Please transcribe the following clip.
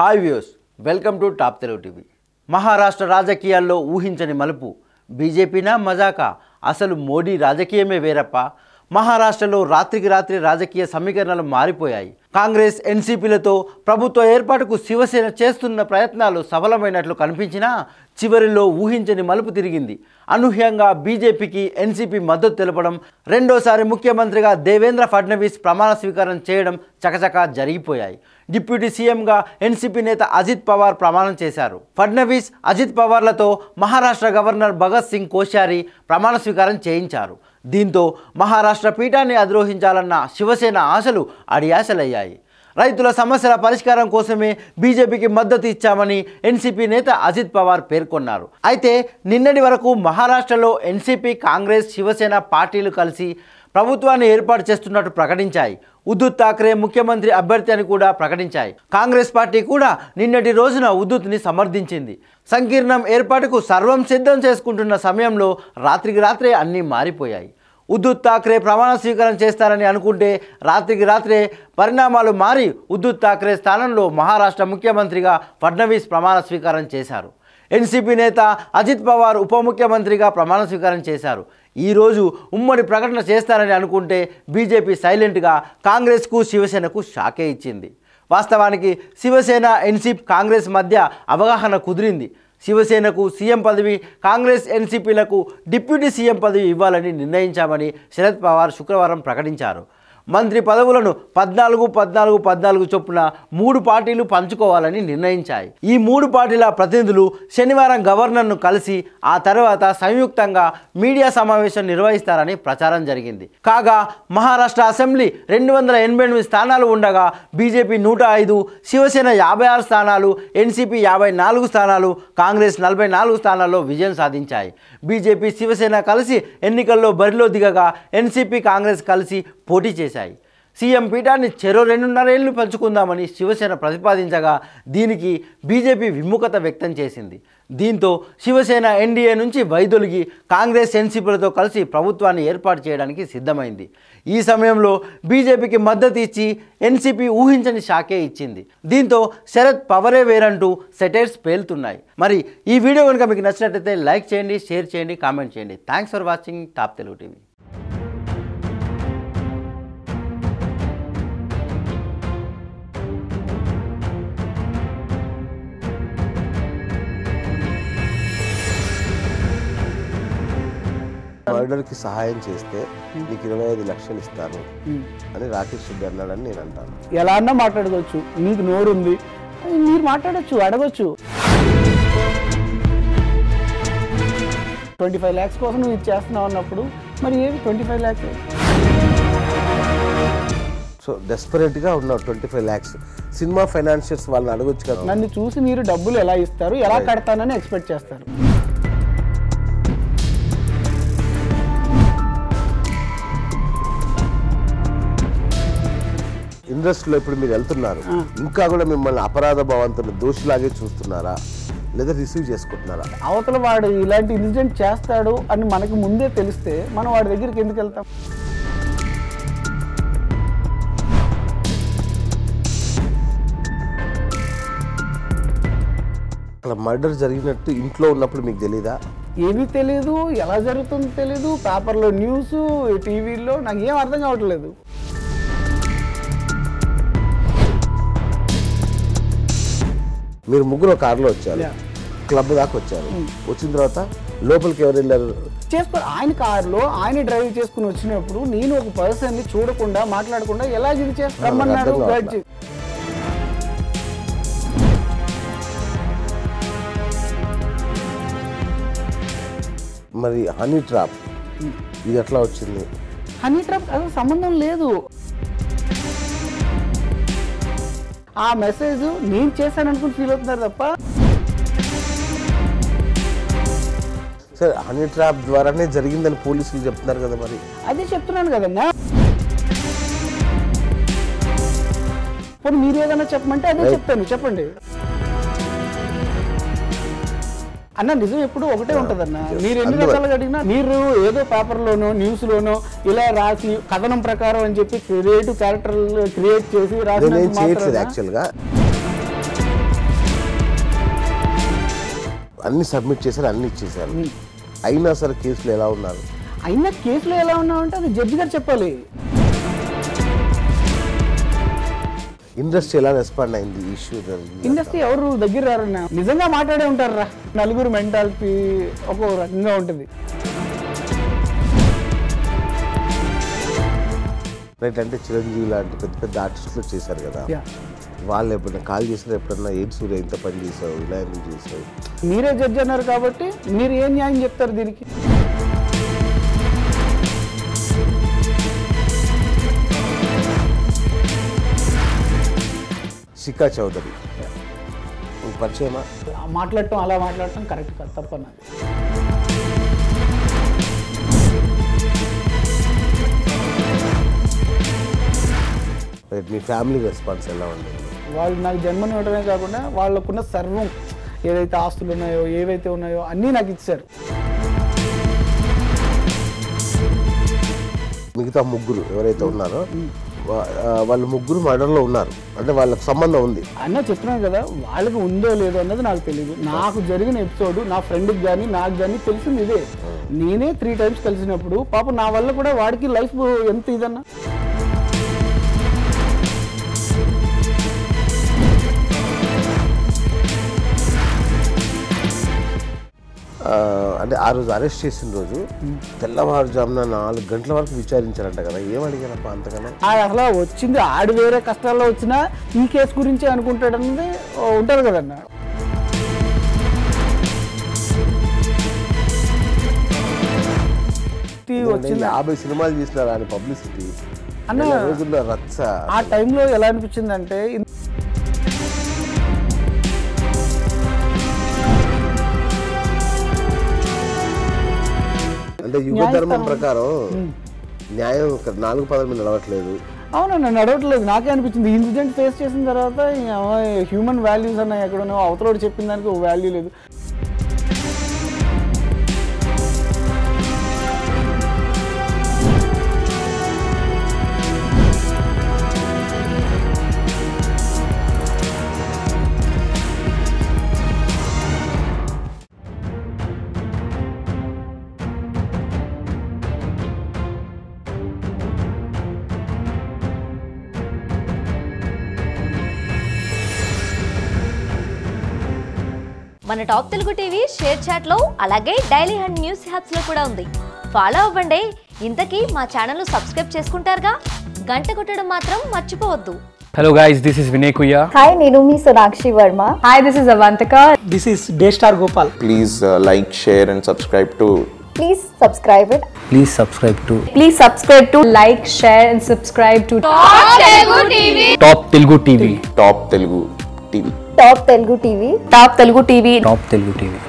Hi views welcome to top Telugu TV. Maharashtra రాజకీయాల్లో ఊహించని మలుపు. బీజేపీనా మజాకా? అసలు మోడీ రాజకీయమే వేరప్ప? మహారాష్ట్రలో రాత్రికి రాత్రి రాజకీయ సమీకరణలు మారిపోయాయి. కాంగ్రెస్ ఎన్సీపీలతో ప్రభుత్వ ఏర్పాటుకు శివసేన చేస్తున్న ప్రయత్నాలు సఫలమైనట్లు కనిపించినా చివరిలో ఊహించని మలుపు తిరిగింది. అనూహ్యంగా బీజేపీకి ఎన్సీపీ మద్దతు తెలపడం రెండోసారి ముఖ్యమంత్రిగా దేవేంద్ర ఫడ్నవీస్ ప్రమాణ స్వీకారం చేయడం చకచకా జరిగిపోయాయి. డిప్యూటీ సీఎంగా ఎన్సీపీ నేత అజిత్ పవార్ ప్రమాణం చేశారు. ఫడ్నవీస్ అజిత్ పవార్లతో మహారాష్ట్ర గవర్నర్ భగత్ సింగ్ కోశ్యారి ప్రమాణ స్వీకారం చేయించారు. దీంతో మహారాష్ట్ర పీఠాన్ని అధిరోహించాలన్న శివసేన ఆశలు అడియాశలయ్యాయి. రైతుల సమస్యల పరిష్కారం కోసమే బీజేపీకి మద్దతు ఇచ్చామని ఎన్సీపీ నేత అజిత్ పవార్ పేర్కొన్నారు. అయితే నిన్నటి వరకు మహారాష్ట్రలో ఎన్సీపీ కాంగ్రెస్ శివసేన పార్టీలు కలిసి ప్రభుత్వాన్ని ఏర్పాటు చేస్తున్నట్టు ప్రకటించాయి. ఉద్ధవ్ ఠాక్రే ముఖ్యమంత్రి అభ్యర్థి అని కూడా ప్రకటించాయి. కాంగ్రెస్ పార్టీ కూడా నిన్నటి రోజున ఉద్ధవ్ని సమర్థించింది. సంకీర్ణం ఏర్పాటుకు సర్వం సిద్ధం చేసుకుంటున్న సమయంలో రాత్రికి రాత్రే అన్నీ మారిపోయాయి. ఉద్ధవ్ ఠాక్రే ప్రమాణ స్వీకారం చేస్తారని అనుకుంటే రాత్రికి రాత్రే పరిణామాలు మారి ఉద్ధవ్ ఠాక్రే స్థానంలో మహారాష్ట్ర ముఖ్యమంత్రిగా ఫడ్నవీస్ ప్రమాణ స్వీకారం చేశారు. ఎన్సీపీ నేత అజిత్ పవార్ ఉప ముఖ్యమంత్రిగా ప్రమాణ స్వీకారం చేశారు. ఈరోజు ఉమ్మడి ప్రకటన చేస్తారని అనుకుంటే బీజేపీ సైలెంట్గా కాంగ్రెస్కు శివసేనకు షాకే ఇచ్చింది. వాస్తవానికి శివసేన ఎన్సీపీ కాంగ్రెస్ మధ్య అవగాహన కుదిరింది. శివసేనకు సీఎం పదవి కాంగ్రెస్ ఎన్సీపీలకు డిప్యూటీ సీఎం పదవి ఇవ్వాలని నిర్ణయించామని శరద్ పవార్ శుక్రవారం ప్రకటించారు. మంత్రి పదవులను పద్నాలుగు పద్నాలుగు పద్నాలుగు చొప్పున మూడు పార్టీలు పంచుకోవాలని నిర్ణయించాయి. ఈ మూడు పార్టీల ప్రతినిధులు శనివారం గవర్నర్ను కలిసి ఆ తర్వాత సంయుక్తంగా మీడియా సమావేశం నిర్వహిస్తారని ప్రచారం జరిగింది. కాగా మహారాష్ట్ర అసెంబ్లీ రెండు వందల ఎనభై ఎనిమిది స్థానాలు ఉండగా బీజేపీ నూట ఐదు శివసేన యాభై ఆరు స్థానాలు ఎన్సీపీ యాభై నాలుగు స్థానాలు కాంగ్రెస్ నలభై నాలుగు స్థానాల్లో విజయం సాధించాయి. బీజేపీ శివసేన కలిసి ఎన్నికల్లో బరిలో దిగగా ఎన్సీపీ కాంగ్రెస్ కలిసి పోటీ చేశాయి. సీఎం పీఠాన్ని చెరో రెండున్నరేళ్ళు పంచుకుందామని శివసేన ప్రతిపాదించగా దీనికి బీజేపీ విముఖత వ్యక్తం చేసింది. దీంతో శివసేన ఎన్డీఏ నుంచి వైదొలిగి కాంగ్రెస్ ఎన్సీపీలతో కలిసి ప్రభుత్వాన్ని ఏర్పాటు చేయడానికి సిద్ధమైంది. ఈ సమయంలో బీజేపీకి మద్దతు ఇచ్చి ఎన్సీపీ ఊహించని షాకే ఇచ్చింది. దీంతో శరద్ పవరే వేరంటూ సెటైర్స్ పేలుతున్నాయి. మరి ఈ వీడియో కనుక మీకు నచ్చినట్లయితే లైక్ చేయండి షేర్ చేయండి కామెంట్ చేయండి. Thanks for watching. Top Telugu TV. మర్డర్కి సహాయం చేస్తే నీకు ఇరవై ఐదు లక్షలు ఇస్తాను అని రాకేష్ రెడ్డి అన్నాడని నేను అంటాను. ఎలా అన్నా మాట్లాడుకోవచ్చు మీకు నోరు ఉంది మీరు మాట్లాడొచ్చు అడగొచ్చు. ట్వంటీ ఫైవ్ ల్యాక్స్ కోసం నువ్వు ఇది చేస్తున్నావు అన్నప్పుడు మరి ఏమి ట్వంటీ ఫైవ్ ల్యాక్స్ సో డెస్పరేట్గా ఉన్నావు twenty five lakhs cinema financiers వాళ్ళని అడగొచ్చు కదా. నన్ను చూసి మీరు డబ్బులు ఎలా ఇస్తారు ఎలా కడతానని ఎక్స్పెక్ట్ చేస్తారు. ఇండస్ట్రీలో ఇప్పుడు మీరు వెళ్తున్నారు. ఇంకా కూడా మిమ్మల్ని అపరాధ భావంతో దోషులాగే చూస్తున్నారా? లేదా రిసీవ్ చేసుకుంటున్నారా? అవతల వాడు ఇలాంటి ఇన్సిడెంట్ చేస్తాడు అని మనకు ముందే తెలిస్తే మనం వాడి దగ్గరికి ఎందుకు వెళ్తాం? అక్కడ మర్డర్ జరిగినట్టు ఇంట్లో ఉన్నప్పుడు మీకు తెలీదా? ఏమీ తెలియదు ఎలా జరుగుతుందో తెలియదు పేపర్లో న్యూస్ టీవీలో నాకు ఏం అర్థం కావట్లేదు. మీరు ముగ్గురు కారులో వచ్చారు. క్లబ్ దాకా వచ్చారు. వచ్చిన తర్వాత లోపలికి ఎవరు వెళ్ళారు? చేసుకో ఆయన కారులో ఆయన డ్రైవ్ చేసుకుని వచ్చినప్పుడు నేను ఒక పర్సన్ని చూడకుండా మాట్లాడకుండా ఎలా ఇది చేస్తా రమ్మన్నాడు అర్థం గైడ్ కావట్లా. చే- మరి హనీ ట్రాప్ ఇది ఎట్లా వచ్చింది? హనీ ట్రాప్ అసలు సంబంధం లేదు. ఆ మెసేజ్ నేను చేశాను అనుకుని ఫీల్ అవుతున్నారు తప్ప? సరే హనీ ట్రాప్ ద్వారానే జరిగిందని పోలీసులు చెప్తున్నారు కదా మరి. అదే చెప్తున్నాను కదన్నా. పోనీ మీరు ఏదైనా చెప్పమంటే అదే చెప్తాను చెప్పండి. అన్న నిజం ఎప్పుడు ఒకటే ఉంటదన్న. మీరు ఎన్ని రకాలుగా అడిగినా మీరు ఏదో పేపర్లోనో న్యూస్లోనో ఇలా రాసి కథనం ప్రకారం అని చెప్పి క్రియేటివ్ క్యారెక్టర్లు క్రియేట్ చేసి రాసి యాక్చువల్గా అన్ని సబ్మిట్ చేశారు అన్ని ఇచ్చేసారు hmm. అయినా సరే కేసులు ఎలా ఉన్నారు? అయినా కేసులు ఎలా ఉన్నావు అంటే అది జడ్జి గారు చెప్పాలి. ఇండస్ట్రీ ఎలా రెస్పాండ్ అయింది ఇష్యూ ఇండస్ట్రీ ఎవరు దగ్గర రారన్న నిజంగా మాట్లాడే ఉంటారా నలుగురు మెంటాలిటీ ఒక రకంగా ఉంటుంది. రైట్ అంటే చిరంజీవి లాంటి పెద్ద పెద్ద ఆర్టిస్టులు చేశారు కదా. వాళ్ళు ఎప్పుడైనా కాల్ చేసినా ఎప్పుడన్నా ఏంటి సూర్య ఇంత పని చేసావు ఇలా చేసావు? మీరే జడ్జి అన్నారు కాబట్టి మీరు ఏం న్యాయం చెప్తారు దీనికి? శిఖా చౌదరి. పరిచయమా? మాట్లాడటం అలా మాట్లాడటం కరెక్ట్ కాదు తప్పన్నది మీ ఫ్యామిలీ రెస్పాన్స్ ఎలా ఉండేది వాళ్ళు నాకు జన్మనివ్వడమే కాకుండా వాళ్ళకున్న సర్వం ఏదైతే ఆస్తులు ఉన్నాయో ఏవైతే ఉన్నాయో అన్నీ నాకు ఇచ్చారు. మిగతా ముగ్గురు ఎవరైతే ఉన్నారో వాళ్ళు ముగ్గురు మర్డర్లో ఉన్నారు. అంటే వాళ్ళకి సంబంధం ఉంది. అన్న చెప్తున్నాను కదా వాళ్ళకి ఉందో లేదో అన్నది నాకు తెలియదు నాకు జరిగిన ఎపిసోడ్ నా ఫ్రెండ్కి కానీ నాకు కానీ తెలిసింది ఇదే. నేనే త్రీ టైమ్స్ కలిసినప్పుడు పాప నా వల్ల కూడా వాడికి లైఫ్ ఎంత ఇదన్నా? అంటే ఆ రోజు అరెస్ట్ చేసిన రోజు తెల్లవారుజామున నాలుగు గంటల వరకు విచారించారంట కదా. ఏం అడిగారప్ప అంతకన్నా? ఆ అసలు వచ్చింది ఆడు వేరే కష్టాల్లో వచ్చినా ఈ కేసు గురించి అనుకుంటాడన్నది ఉంటుంది కదన్న. వచ్చింది. యాభై సినిమాలు చేసినారు ఆయన పబ్లిసిటీ. అన్న, రోజుల్లో రచ్చ. ఆ టైంలో ఎలా అనిపించింది అంటే యుగ ధర్మం ప్రకారం న్యాయం నాలుగు పదల మీద నడవట్లేదు. అవునన్న నడవట్లేదు. నాకే అనిపించింది. ఇన్సిడెంట్ ఫేస్ చేసిన తర్వాత హ్యూమన్ వాల్యూస్ అన్న ఎక్కడనో అవతలోడు చెప్పిన దానికి ఒక వాల్యూ లేదు. మన టాప్ తెలుగు టీవీ షేర్ చాట్లో అలాగే డైలీ హండ్ న్యూస్ యాప్స్లో కూడా ఉంది. ఫాలో అవ్వండి. ఇంతకీ మా ఛానల్ సబ్స్క్రైబ్ చేసుకుంటారుగా? గంట కొట్టడం మాత్రం మర్చిపోవద్దు. Hello guys this is Vinay Kuyya hi నేను మీ Sonakshi Varma. Hi this is Avantaka this is day star Gopal please like share and subscribe to please subscribe it please subscribe to please subscribe to like share and subscribe to top Telugu TV top Telugu TV Top Telugu TV. Top Telugu TV.